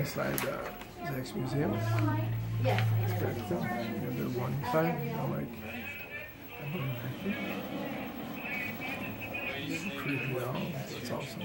inside the Zex Museum. Yes. Very cool. have the one side, you know, like, Pretty well. That's awesome.